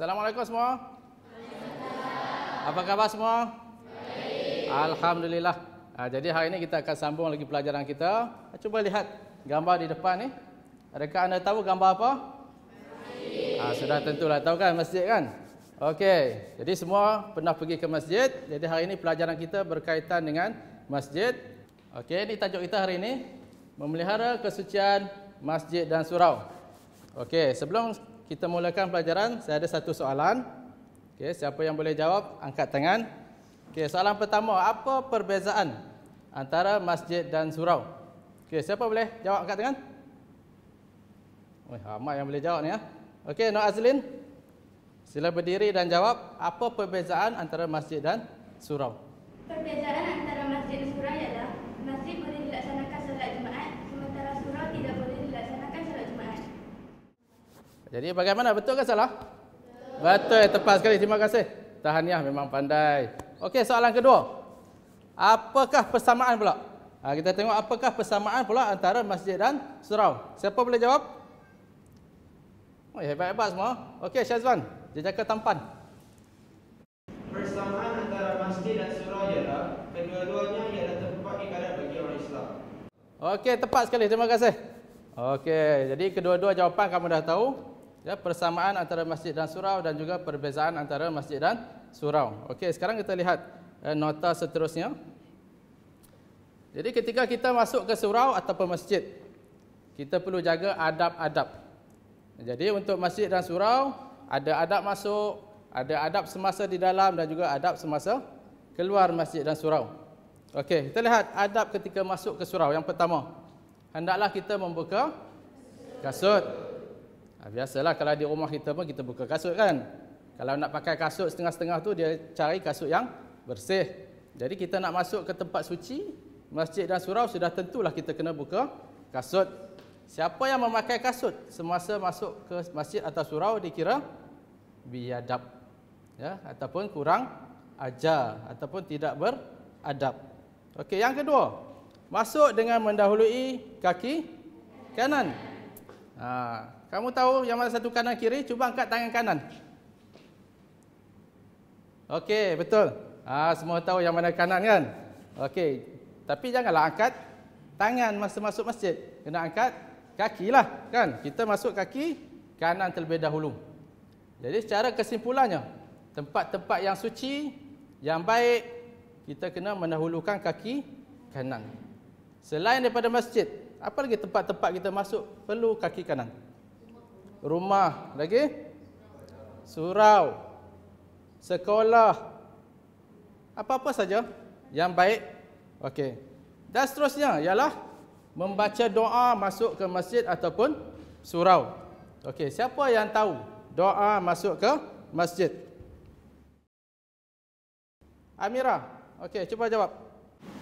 Assalamualaikum semua. Apa khabar semua? Alhamdulillah. Ha, jadi hari ini kita akan sambung lagi pelajaran kita. Cuba lihat gambar di depan ni. Adakah anda tahu gambar apa? Ha, sudah tentulah tahu kan masjid kan? Okey. Jadi semua pernah pergi ke masjid. Jadi hari ini pelajaran kita berkaitan dengan masjid. Okey, ini tajuk kita hari ini memelihara kesucian masjid dan surau. Okey, sebelum kita mulakan pelajaran, saya ada satu soalan. Okey, siapa yang boleh jawab angkat tangan. Okey, soalan pertama, apa perbezaan antara masjid dan surau? Okey, siapa boleh jawab angkat tangan? Oh, ramai yang boleh jawab ni ya. Okey, Nur Azlin. Sila berdiri dan jawab apa perbezaan antara masjid dan surau? Perbezaan antara masjid dan surau ialah masjid boleh dilaksanakan solat Jumaat sementara surau tidak boleh. Jadi bagaimana betul ke salah? Betul, tepat sekali. Terima kasih. Tahniah memang pandai. Okey, soalan kedua. Apakah persamaan pula? Ha, kita tengok apakah persamaan pula antara masjid dan surau. Siapa boleh jawab? Oh, hebat-hebat semua. Okey, Syazwan. Jejaka tampan. Persamaan antara masjid dan surau ialah kedua-duanya ialah tempat ibadat bagi orang Islam. Okey, tepat sekali. Terima kasih. Okey, jadi kedua-dua jawapan kamu dah tahu. Ya, persamaan antara masjid dan surau dan juga perbezaan antara masjid dan surau. Okey, sekarang kita lihat eh, nota seterusnya. Jadi ketika kita masuk ke surau ataupun masjid, kita perlu jaga adab-adab. Jadi untuk masjid dan surau, ada adab masuk, ada adab semasa di dalam dan juga adab semasa keluar masjid dan surau. Okey, kita lihat adab ketika masuk ke surau. Yang pertama, hendaklah kita membuka kasut. Ha, biasalah kalau di rumah kita pun kita buka kasut kan. Kalau nak pakai kasut setengah-setengah tu dia cari kasut yang bersih. Jadi kita nak masuk ke tempat suci, masjid dan surau sudah tentulah kita kena buka kasut. Siapa yang memakai kasut semasa masuk ke masjid atau surau dikira biadab. Ya, ataupun kurang ajar ataupun tidak beradab. Okey, yang kedua, masuk dengan mendahului kaki kanan. Ha, kamu tahu yang mana satu kanan kiri? Cuba angkat tangan kanan. Okey, betul. Ha, semua tahu yang mana kanan kan? Okey. Tapi janganlah angkat tangan masa masuk masjid. Kena angkat kaki lah kan? Kita masuk kaki kanan terlebih dahulu. Jadi secara kesimpulannya, tempat-tempat yang suci, yang baik, kita kena mendahulukan kaki kanan. Selain daripada masjid, apa lagi tempat-tempat kita masuk perlu kaki kanan? Rumah lagi? Surau. Sekolah. Apa-apa saja yang baik. Okey. Dan seterusnya ialah membaca doa masuk ke masjid ataupun surau. Okey, siapa yang tahu doa masuk ke masjid? Amira. Okey, cuba jawab.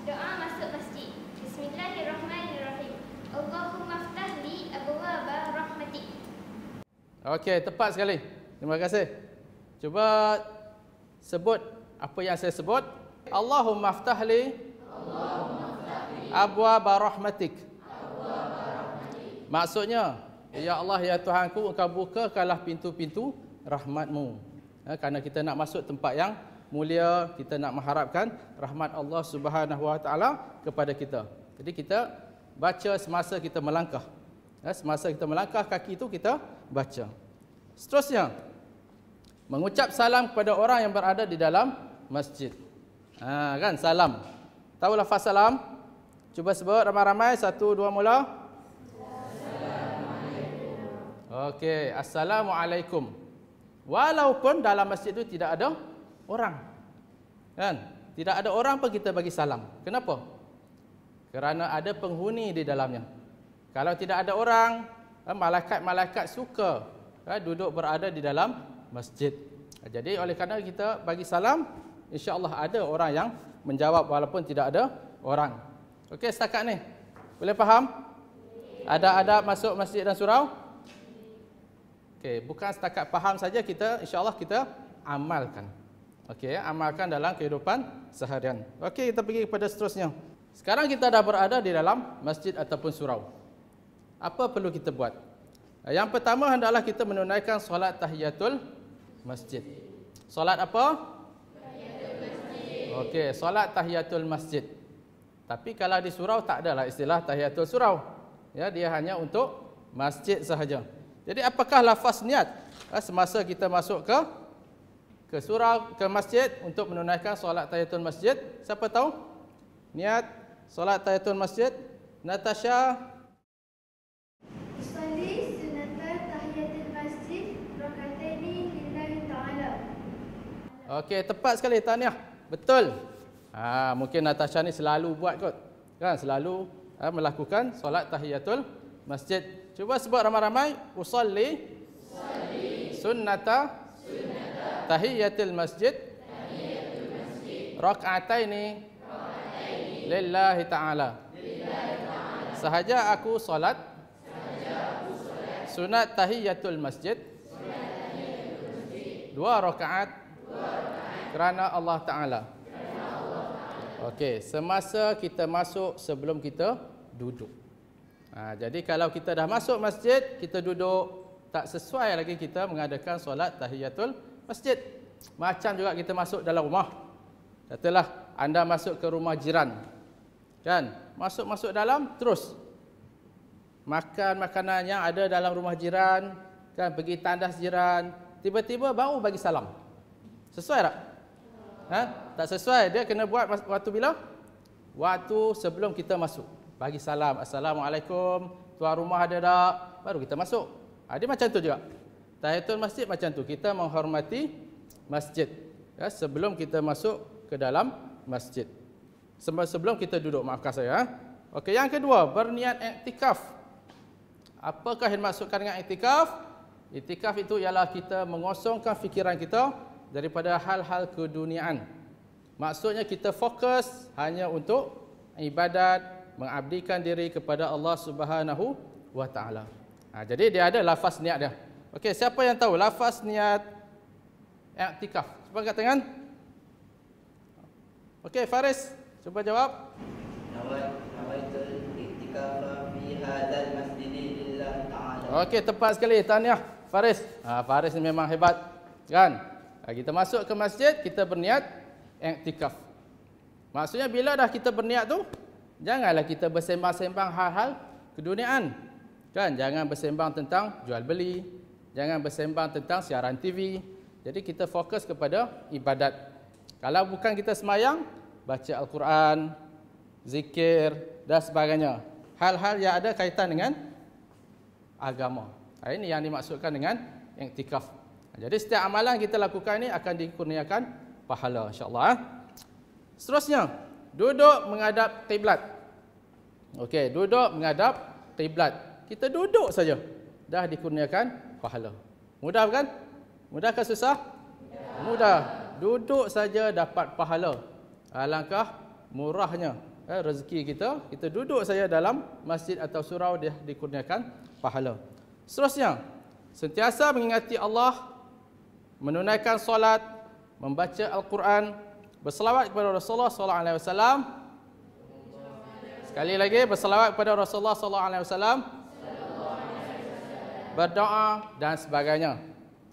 Doa masuk masjid. Bismillahirrahmanirrahim. Allahumma ftah li rahmatik. Okey, tepat sekali. Terima kasih. Cuba sebut apa yang saya sebut. Allahumma ftah li abwaaba rahmatik. Maksudnya, Ya Allah, Ya Tuhanku, Engkau bukakanlah pintu-pintu rahmatmu. Ya, kerana kita nak masuk tempat yang mulia, kita nak mengharapkan rahmat Allah Subhanahu Wa Taala kepada kita. Jadi kita baca semasa kita melangkah. Ya, semasa kita melangkah kaki itu kita baca. Seterusnya, mengucap salam kepada orang yang berada di dalam masjid. Ha, kan salam. Tahu lafaz salam? Cuba sebut ramai-ramai. Satu, dua, mula. Okey, Assalamualaikum. Walaupun dalam masjid itu tidak ada orang. Kan? Tidak ada orang pun kita bagi salam. Kenapa? Kerana ada penghuni di dalamnya. Kalau tidak ada orang, eh, malaikat-malaikat suka eh, duduk berada di dalam masjid. Jadi oleh kerana kita bagi salam, insya-Allah ada orang yang menjawab walaupun tidak ada orang. Okey, setakat ni. Boleh faham? Ada adab masuk masjid dan surau? Okey, bukan setakat faham saja kita insya-Allah kita amalkan. Okey, amalkan dalam kehidupan seharian. Okey, kita pergi kepada seterusnya. Sekarang kita dah berada di dalam masjid ataupun surau. Apa perlu kita buat? Yang pertama hendaklah kita menunaikan solat tahiyatul masjid. Solat apa? Okey, solat tahiyatul masjid. Tapi kalau di surau tak adalah istilah tahiyatul surau. Ya, dia hanya untuk masjid sahaja. Jadi apakah lafaz niat eh, semasa kita masuk ke ke surau ke masjid untuk menunaikan solat tahiyatul masjid? Siapa tahu? Niat solat tahiyatul masjid? Natasha Usalli sunata tahiyatul masjid rakataini lillahi ta'ala. Okey, tepat sekali tahniah. Betul. Ha, mungkin Natasha ni selalu buat kot. Kan selalu ha, melakukan solat tahiyatul masjid. Cuba sebut ramai-ramai. Usalli. Sunnata. Tahiyatul masjid. Raka'ataini. Lillahi ta'ala. Sahaja aku solat. Sunat tahiyatul masjid. Dua rakaat kerana Allah Taala. Okey, semasa kita masuk sebelum kita duduk. Ha, jadi kalau kita dah masuk masjid, kita duduk tak sesuai lagi kita mengadakan solat tahiyatul masjid. Macam juga kita masuk dalam rumah. Katalah anda masuk ke rumah jiran. Kan? Masuk-masuk dalam terus makan makanan yang ada dalam rumah jiran, kan pergi tandas jiran, tiba-tiba baru bagi salam. Sesuai tak? Ha? Tak sesuai. Dia kena buat waktu bila? Waktu sebelum kita masuk. Bagi salam. Assalamualaikum. Tuan rumah ada tak? Baru kita masuk. Ha, dia macam tu juga. Tahiyatul masjid macam tu. Kita menghormati masjid. Ya, sebelum kita masuk ke dalam masjid. Sebelum kita duduk. Maafkan saya. Ha? Okey, yang kedua. Berniat iktikaf. Apakah yang dimaksudkan dengan iktikaf? Iktikaf itu ialah kita mengosongkan fikiran kita daripada hal-hal keduniaan. Maksudnya kita fokus hanya untuk ibadat, mengabdikan diri kepada Allah Subhanahu wa taala. Ha, jadi dia ada lafaz niat dia. Okey, siapa yang tahu lafaz niat i'tikaf? Cuba angkat tangan. Okey, Faris, cuba jawab. Okey, tepat sekali. Tahniah, Faris. Ha, Faris ni memang hebat. Kan? Ha, kita masuk ke masjid, kita berniat i'tikaf. Maksudnya bila dah kita berniat tu, janganlah kita bersembang-sembang hal-hal keduniaan. Kan? Jangan bersembang tentang jual beli, jangan bersembang tentang siaran TV. Jadi kita fokus kepada ibadat. Kalau bukan kita semayang, baca Al-Quran, zikir dan sebagainya. Hal-hal yang ada kaitan dengan agama. Ha, Ini yang dimaksudkan dengan iktikaf. Jadi setiap amalan kita lakukan ini akan dikurniakan pahala insya-Allah. eh. Seterusnya, duduk menghadap kiblat. Okey, duduk menghadap kiblat. Kita duduk saja dah dikurniakan pahala. Mudah bukan? Mudah ke susah? Mudah. Duduk saja dapat pahala. Alangkah murahnya eh, rezeki kita. Kita duduk saja dalam masjid atau surau dia dikurniakan pahala. Seterusnya, sentiasa mengingati Allah, menunaikan solat, membaca Al-Quran, berselawat kepada Rasulullah sallallahu alaihi wasallam. Sekali lagi berselawat kepada Rasulullah sallallahu alaihi wasallam. Berdoa dan sebagainya.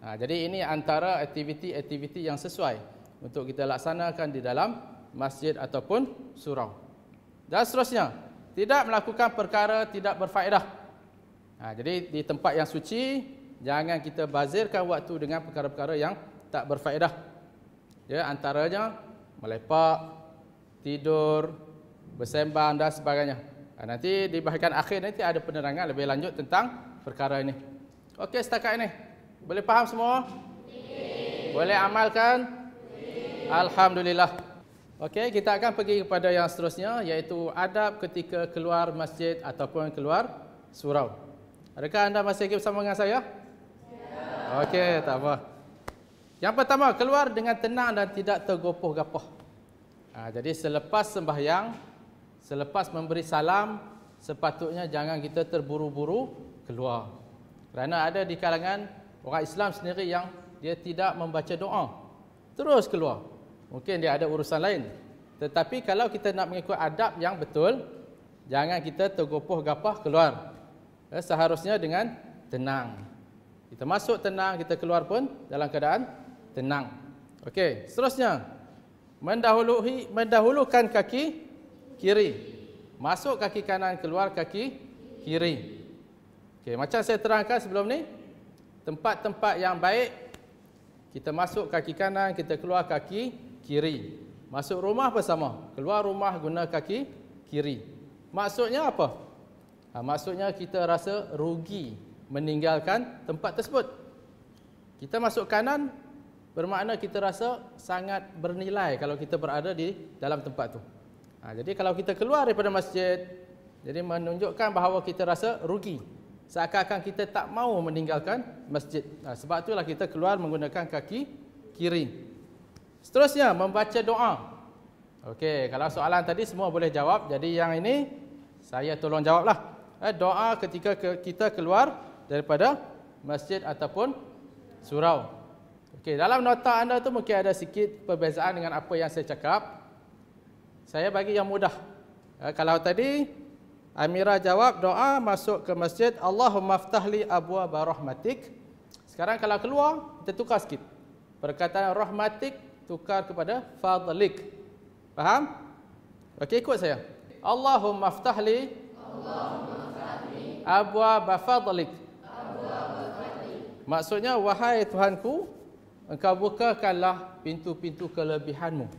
Ha, jadi ini antara aktiviti-aktiviti yang sesuai untuk kita laksanakan di dalam masjid ataupun surau. Dan seterusnya, tidak melakukan perkara tidak berfaedah. Ha, jadi di tempat yang suci, jangan kita bazirkan waktu dengan perkara-perkara yang tak berfaedah. Ya, antaranya melepak, tidur, bersembang dan sebagainya. Ha, nanti di bahagian akhir nanti ada penerangan lebih lanjut tentang perkara ini. Okey, setakat ini. Boleh faham semua? Boleh amalkan? Alhamdulillah. Okey, kita akan pergi kepada yang seterusnya iaitu adab ketika keluar masjid ataupun keluar surau. Adakah anda masih lagi bersama dengan saya? Okey, tak apa. Yang pertama, keluar dengan tenang dan tidak tergopoh-gapoh. Ha, jadi selepas sembahyang, selepas memberi salam, sepatutnya jangan kita terburu-buru keluar. Kerana ada di kalangan orang Islam sendiri yang dia tidak membaca doa. Terus keluar. Mungkin dia ada urusan lain. Tetapi kalau kita nak mengikut adab yang betul, jangan kita tergopoh-gapah keluar. Eh, seharusnya dengan tenang. Kita masuk tenang, kita keluar pun dalam keadaan tenang. Okey, seterusnya mendahului mendahulukan kaki kiri. Masuk kaki kanan, keluar kaki kiri. Okey, macam saya terangkan sebelum ni, tempat-tempat yang baik kita masuk kaki kanan, kita keluar kaki kiri. Masuk rumah apa sama? Keluar rumah guna kaki kiri. Maksudnya apa? Ha, maksudnya kita rasa rugi meninggalkan tempat tersebut. Kita masuk kanan bermakna kita rasa sangat bernilai kalau kita berada di dalam tempat tu. Ha, jadi kalau kita keluar daripada masjid, jadi menunjukkan bahawa kita rasa rugi. Seakan-akan kita tak mau meninggalkan masjid. Ha, sebab itulah kita keluar menggunakan kaki kiri. Seterusnya membaca doa. Okey, kalau soalan tadi semua boleh jawab. Jadi yang ini saya tolong jawablah eh, doa ketika ke, kita keluar daripada masjid ataupun surau. Okey, dalam nota anda tu mungkin ada sikit perbezaan dengan apa yang saya cakap. Saya bagi yang mudah. Eh, kalau tadi Amira jawab doa masuk ke masjid Allahumma ftahli abwa barahmatik. Sekarang kalau keluar kita tukar sikit. Perkataan rahmatik tukar kepada fadlik. Faham? Okey ikut saya. Allahumma ftahli Allahumma abwa bafadlik. Maksudnya wahai Tuhanku, engkau bukakanlah pintu-pintu kelebihanmu.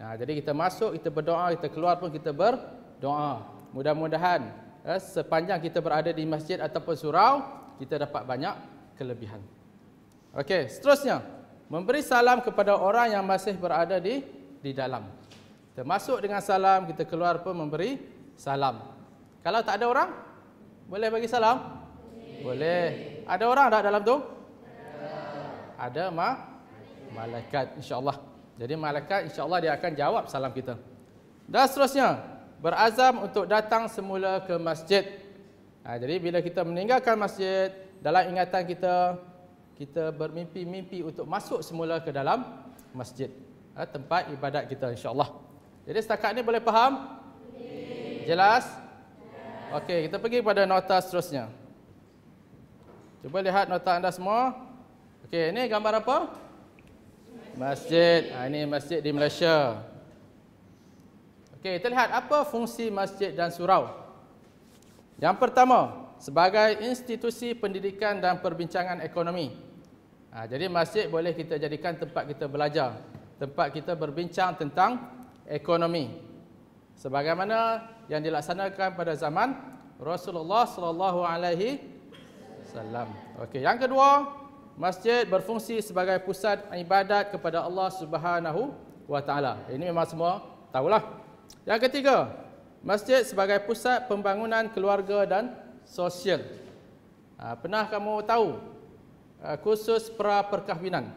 Nah, jadi kita masuk, kita berdoa, kita keluar pun kita berdoa. Mudah-mudahan eh, sepanjang kita berada di masjid ataupun surau, kita dapat banyak kelebihan. Okey, seterusnya memberi salam kepada orang yang masih berada di di dalam. Kita masuk dengan salam, kita keluar pun memberi salam. Kalau tak ada orang, boleh bagi salam? Boleh. Boleh. Ada orang tak dalam tu? Ada. Ma malaikat insya-Allah. Jadi malaikat insya-Allah dia akan jawab salam kita. Dan seterusnya, berazam untuk datang semula ke masjid. Ha, jadi bila kita meninggalkan masjid, dalam ingatan kita kita bermimpi-mimpi untuk masuk semula ke dalam masjid. Ha, tempat ibadat kita insya-Allah. Jadi setakat ni boleh faham? Jelas? Okey, kita pergi pada nota seterusnya. Cuba lihat nota anda semua. Okey, ini gambar apa? Masjid. Ha, ini masjid di Malaysia. Okey, kita lihat apa fungsi masjid dan surau. Yang pertama, sebagai institusi pendidikan dan perbincangan ekonomi. Ha, jadi masjid boleh kita jadikan tempat kita belajar, tempat kita berbincang tentang ekonomi. Sebagaimana yang dilaksanakan pada zaman Rasulullah sallallahu alaihi wasallam. Okey, yang kedua, masjid berfungsi sebagai pusat ibadat kepada Allah Subhanahu wa taala. Ini memang semua tahulah. Yang ketiga, masjid sebagai pusat pembangunan keluarga dan sosial. Ha, pernah kamu tahu ha, kursus pra perkahwinan?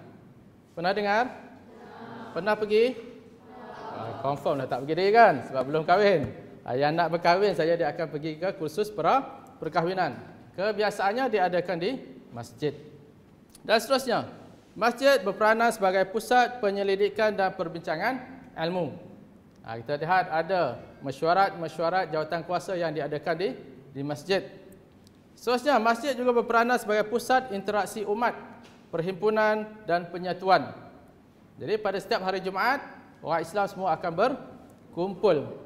Pernah dengar? Pernah pergi? Ha, confirm dah tak pergi dia kan sebab belum kahwin. Ah, yang nak berkahwin saja dia akan pergi ke kursus pra perkahwinan. Kebiasaannya diadakan di masjid. Dan seterusnya, masjid berperanan sebagai pusat penyelidikan dan perbincangan ilmu. Ha, kita lihat ada mesyuarat-mesyuarat jawatan kuasa yang diadakan di di masjid. Seterusnya, masjid juga berperanan sebagai pusat interaksi umat, perhimpunan dan penyatuan. Jadi pada setiap hari Jumaat, orang Islam semua akan berkumpul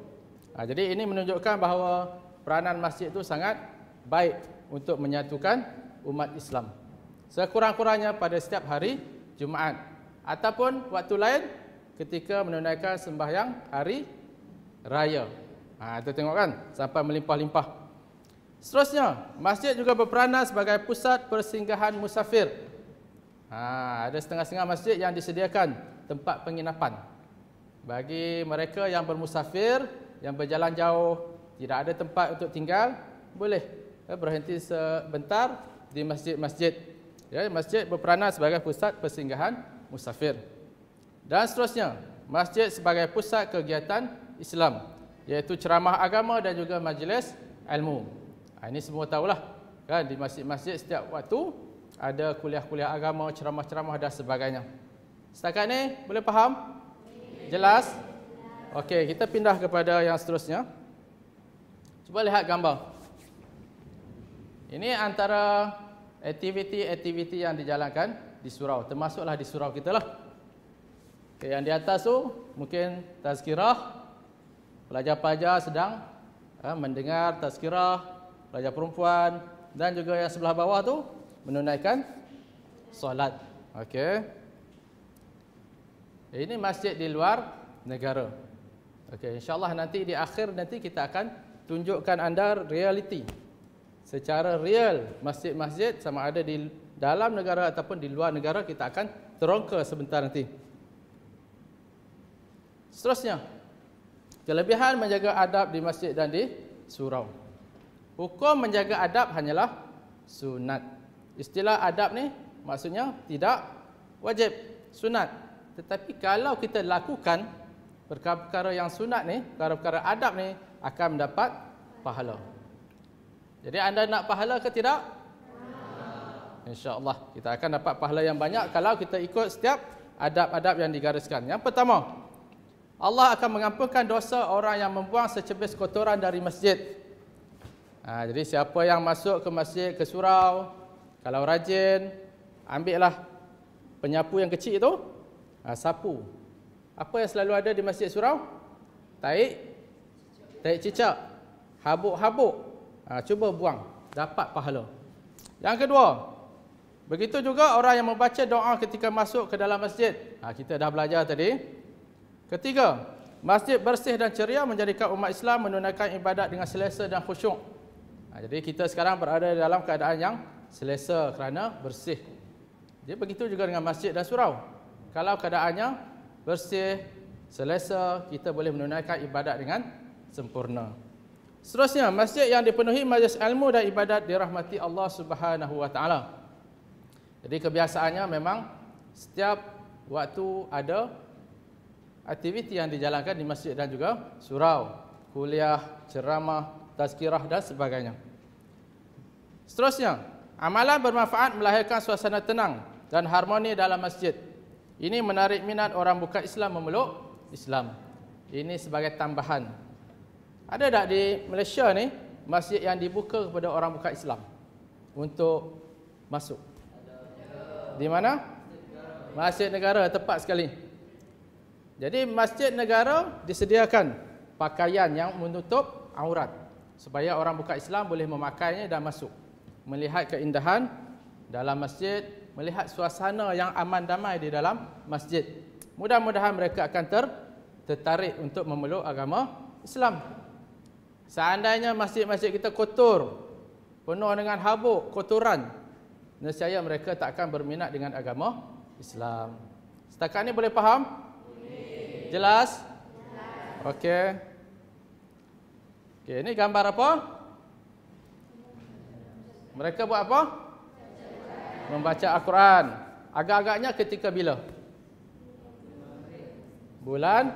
Ha, jadi ini menunjukkan bahawa peranan masjid itu sangat baik untuk menyatukan umat Islam. Sekurang-kurangnya pada setiap hari Jumaat ataupun waktu lain ketika menunaikan sembahyang hari raya. Ha, itu tengok kan sampai melimpah-limpah. Seterusnya, masjid juga berperanan sebagai pusat persinggahan musafir. Ha, ada setengah-setengah masjid yang disediakan tempat penginapan bagi mereka yang bermusafir yang berjalan jauh, tidak ada tempat untuk tinggal, boleh ya, berhenti sebentar di masjid-masjid. Ya, masjid berperanan sebagai pusat persinggahan musafir. Dan seterusnya, masjid sebagai pusat kegiatan Islam, iaitu ceramah agama dan juga majlis ilmu. Ha, ini semua tahulah, kan di masjid-masjid setiap waktu ada kuliah-kuliah agama, ceramah-ceramah dan sebagainya. Setakat ini boleh faham? Jelas? Okey, kita pindah kepada yang seterusnya. Cuba lihat gambar. Ini antara aktiviti-aktiviti yang dijalankan di surau. Termasuklah di surau kita lah. Okay, yang di atas tu mungkin tazkirah. Pelajar-pelajar sedang ha, mendengar tazkirah. Pelajar perempuan. Dan juga yang sebelah bawah tu menunaikan solat. Okey. Ini masjid di luar negara. Okey, insya-Allah nanti di akhir nanti kita akan tunjukkan anda realiti secara real masjid-masjid sama ada di dalam negara ataupun di luar negara kita akan terongka sebentar nanti. Seterusnya, kelebihan menjaga adab di masjid dan di surau. Hukum menjaga adab hanyalah sunat. Istilah adab ni maksudnya tidak wajib, sunat. Tetapi kalau kita lakukan perkara-perkara yang sunat ni, perkara-perkara adab ni akan mendapat pahala. Jadi anda nak pahala ke tidak? InsyaAllah kita akan dapat pahala yang banyak kalau kita ikut setiap adab-adab yang digariskan. Yang pertama, Allah akan mengampunkan dosa orang yang membuang secebis kotoran dari masjid. Ha, jadi siapa yang masuk ke masjid, ke surau, kalau rajin, ambillah penyapu yang kecil itu, ha, sapu. Apa yang selalu ada di masjid surau? Taik, taik cicak, habuk-habuk, Ha, cuba buang, dapat pahala. Yang kedua, begitu juga orang yang membaca doa ketika masuk ke dalam masjid. Ha, kita dah belajar tadi. Ketiga, masjid bersih dan ceria menjadikan umat Islam menunaikan ibadat dengan selesa dan khusyuk. Ha, jadi kita sekarang berada dalam keadaan yang selesa kerana bersih. Jadi begitu juga dengan masjid dan surau. Kalau keadaannya bersih, selesa, kita boleh menunaikan ibadat dengan sempurna. Seterusnya, masjid yang dipenuhi majlis ilmu dan ibadat dirahmati Allah Subhanahu wa taala. Jadi kebiasaannya memang setiap waktu ada aktiviti yang dijalankan di masjid dan juga surau, kuliah, ceramah, tazkirah dan sebagainya. Seterusnya, amalan bermanfaat melahirkan suasana tenang dan harmoni dalam masjid. Ini menarik minat orang bukan Islam memeluk Islam. Ini sebagai tambahan ada tak di Malaysia ni masjid yang dibuka kepada orang bukan Islam untuk masuk? Di mana? Masjid negara tepat sekali. Jadi masjid negara disediakan pakaian yang menutup aurat supaya orang bukan Islam boleh memakainya dan masuk. Melihat keindahan dalam masjid, melihat suasana yang aman damai di dalam masjid. Mudah-mudahan mereka akan ter tertarik untuk memeluk agama Islam. Seandainya masjid-masjid kita kotor, penuh dengan habuk, kotoran, nescaya mereka tak akan berminat dengan agama Islam. Setakat ini boleh faham? Boleh. Jelas? Okey. Okey, ini gambar apa? Mereka buat apa? Membaca Al-Quran. Agak-agaknya ketika bila? Bulan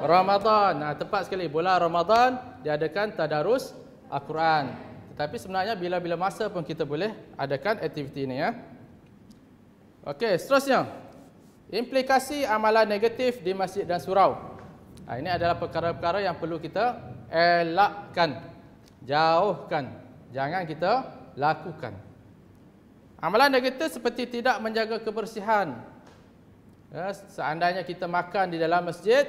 Ramadan. Nah, tepat sekali bulan Ramadan diadakan tadarus Al-Quran. Tetapi sebenarnya bila-bila masa pun kita boleh adakan aktiviti ini ya. Okey, seterusnya. Implikasi amalan negatif di masjid dan surau. Nah, ini adalah perkara-perkara yang perlu kita elakkan. Jauhkan. Jangan kita lakukan. Amalan negatif seperti tidak menjaga kebersihan. Ya, seandainya kita makan di dalam masjid,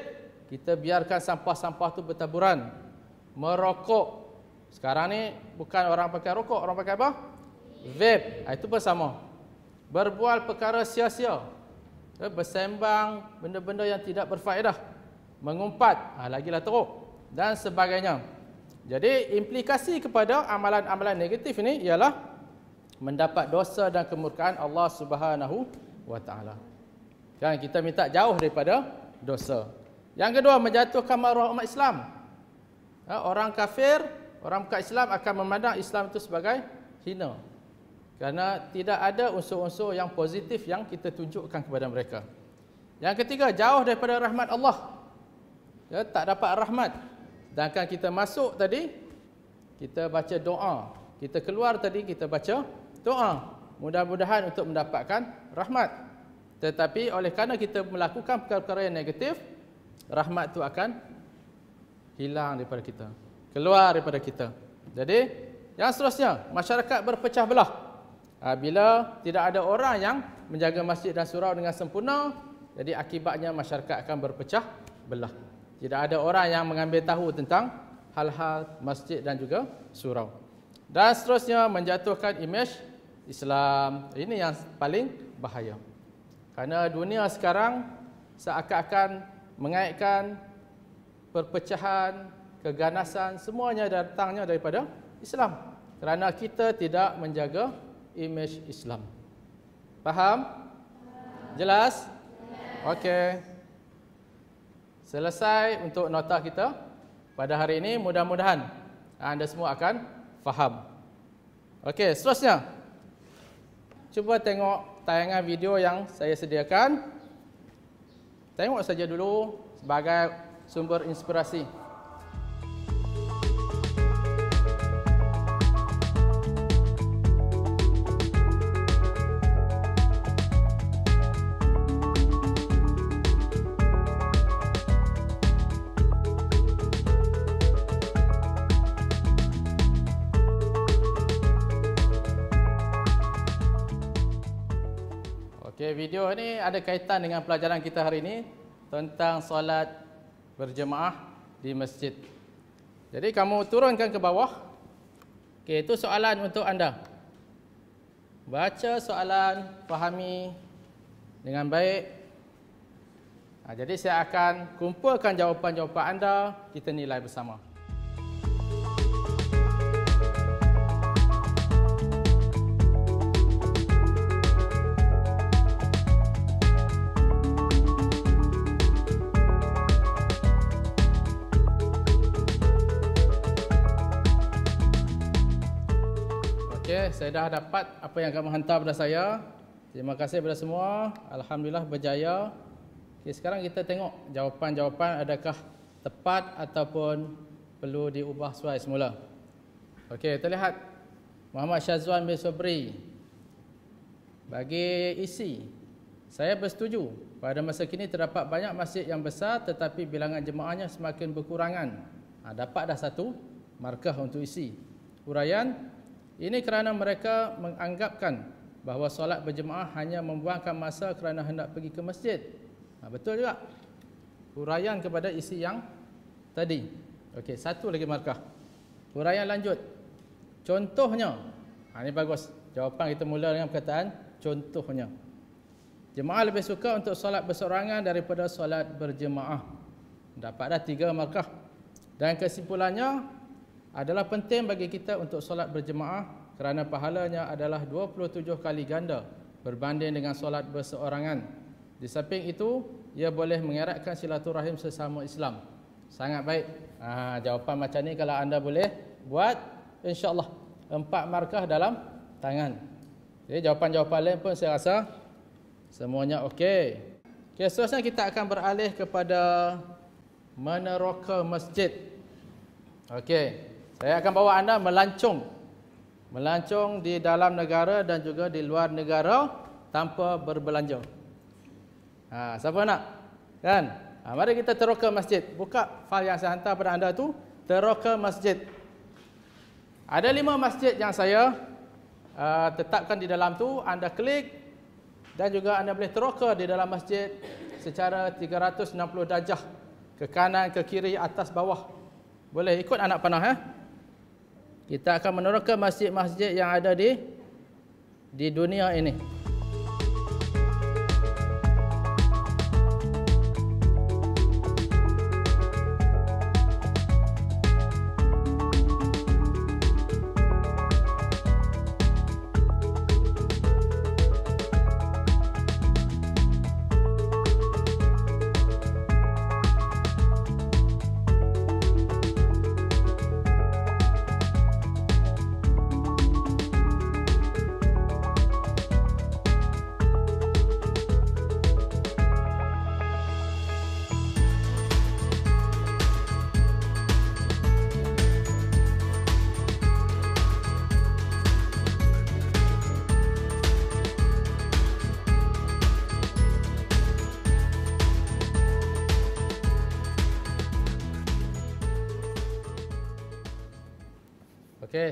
kita biarkan sampah-sampah itu bertaburan. Merokok. Sekarang ni bukan orang pakai rokok, orang pakai apa? Vape. Ha, itu pun sama. Berbual perkara sia-sia. Ya, bersembang benda-benda yang tidak berfaedah. Mengumpat. Ha, lagilah teruk. Dan sebagainya. Jadi implikasi kepada amalan-amalan negatif ini ialah mendapat dosa dan kemurkaan Allah Subhanahu wa taala. Kan kita minta jauh daripada dosa. Yang kedua menjatuhkan maruah umat Islam. Ha, orang kafir, orang bukan Islam akan memandang Islam itu sebagai hina. Kerana tidak ada unsur-unsur yang positif yang kita tunjukkan kepada mereka. Yang ketiga, jauh daripada rahmat Allah. Ya, tak dapat rahmat. Sedangkan kita masuk tadi, kita baca doa. Kita keluar tadi, kita baca doa. Mudah-mudahan untuk mendapatkan rahmat. Tetapi oleh kerana kita melakukan perkara-perkara yang negatif, rahmat itu akan hilang daripada kita. Keluar daripada kita. Jadi, yang seterusnya, masyarakat berpecah belah. Ha, bila tidak ada orang yang menjaga masjid dan surau dengan sempurna, jadi akibatnya masyarakat akan berpecah belah. Tidak ada orang yang mengambil tahu tentang hal-hal masjid dan juga surau. Dan seterusnya menjatuhkan imej Islam. Ini yang paling bahaya. Kerana dunia sekarang seakan-akan mengaitkan perpecahan, keganasan, semuanya datangnya daripada Islam. Kerana kita tidak menjaga imej Islam. Faham? Jelas? Okey. Selesai untuk nota kita pada hari ini. Mudah-mudahan anda semua akan faham. Okey, seterusnya. Cuba tengok tayangan video yang saya sediakan. Tengok saja dulu sebagai sumber inspirasi. Okey, video ini ada kaitan dengan pelajaran kita hari ini tentang solat berjemaah di masjid. Jadi kamu turunkan ke bawah. Okey, itu soalan untuk anda. Baca soalan, fahami dengan baik. Ha, jadi saya akan kumpulkan jawapan-jawapan anda, kita nilai bersama. Okey, saya dah dapat apa yang kamu hantar pada saya. Terima kasih kepada semua. Alhamdulillah berjaya. Okey, sekarang kita tengok jawapan-jawapan adakah tepat ataupun perlu diubah sesuai semula. Okey, kita lihat Muhammad Syazwan bin Sobri. Bagi isi, saya bersetuju. Pada masa kini terdapat banyak masjid yang besar tetapi bilangan jemaahnya semakin berkurangan. Ha, dapat dah satu markah untuk isi. Huraian, ini kerana mereka menganggapkan bahawa solat berjemaah hanya membuangkan masa kerana hendak pergi ke masjid. Ha, betul juga. Huraian kepada isi yang tadi. Okey, satu lagi markah. Huraian lanjut. Contohnya. Ha, ini bagus. Jawapan kita mula dengan perkataan contohnya. Jemaah lebih suka untuk solat berseorangan daripada solat berjemaah. Dapat dah tiga markah. Dan kesimpulannya, adalah penting bagi kita untuk solat berjemaah kerana pahalanya adalah 27 kali ganda berbanding dengan solat berseorangan. Di samping itu, ia boleh mengeratkan silaturahim sesama Islam. Sangat baik. Ha, jawapan macam ni kalau anda boleh buat, insyaAllah empat markah dalam tangan. Jadi jawapan-jawapan lain pun saya rasa semuanya okey. Okay, seterusnya kita akan beralih kepada meneroka masjid. Okey. Saya akan bawa anda melancung. Melancung di dalam negara dan juga di luar negara tanpa berbelanja. Ha, siapa nak? Kan? Ha, mari kita teroka masjid. Buka file yang saya hantar pada anda tu. Teroka masjid. Ada lima masjid yang saya uh, tetapkan di dalam tu. Anda klik dan juga anda boleh teroka di dalam masjid secara 360 darjah. Ke kanan, ke kiri, atas, bawah. Boleh ikut anak panah ya. Kita akan meneroka masjid-masjid yang ada di di dunia ini.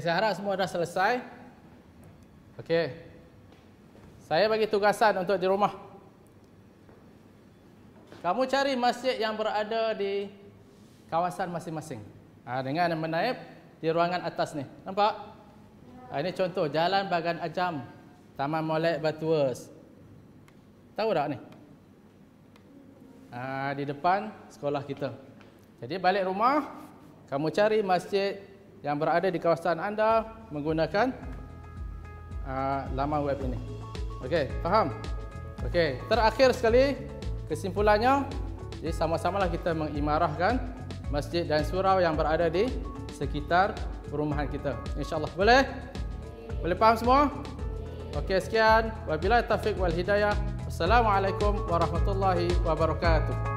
Saya harap semua dah selesai. Okey. Saya bagi tugasan untuk di rumah. Kamu cari masjid yang berada di kawasan masing-masing. Ha, dengan menaip di ruangan atas ni. Nampak? Ha, ini contoh Jalan Bagan Ajam, Taman Molek Batuas. Tahu tak ni? Ha, di depan sekolah kita. Jadi balik rumah, kamu cari masjid yang berada di kawasan anda menggunakan uh, laman web ini. Okey, faham? Okey, terakhir sekali kesimpulannya, jadi sama-samalah kita mengimarahkan masjid dan surau yang berada di sekitar perumahan kita. InsyaAllah. Boleh? Boleh faham semua? Okey, sekian. Wabillahi taufiq wal hidayah. Assalamualaikum warahmatullahi wabarakatuh.